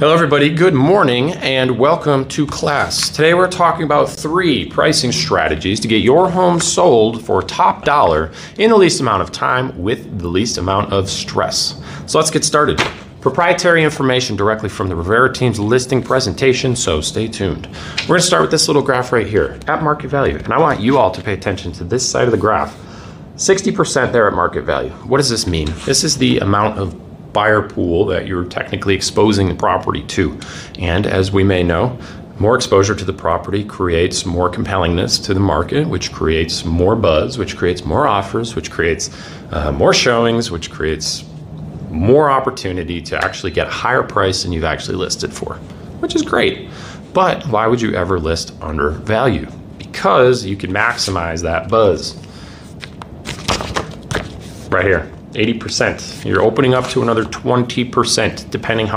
Hello, everybody. Good morning and welcome to class. Today we're talking about three pricing strategies to get your home sold for top dollar in the least amount of time with the least amount of stress. So let's get started. Proprietary information directly from the Rivera team's listing presentation, so stay tuned. We're going to start with this little graph right here at market value. And I want you all to pay attention to this side of the graph. 60% there at market value. What does this mean? This is the amount of buyer pool that you're technically exposing the property to. And as we may know, more exposure to the property creates more compellingness to the market, which creates more buzz, which creates more offers, which creates uh, more showings, which creates more opportunity to actually get a higher price than you've actually listed for, which is great. But why would you ever list under value? Because you can maximize that buzz. Right here. 80%. You're opening up to another 20%, depending how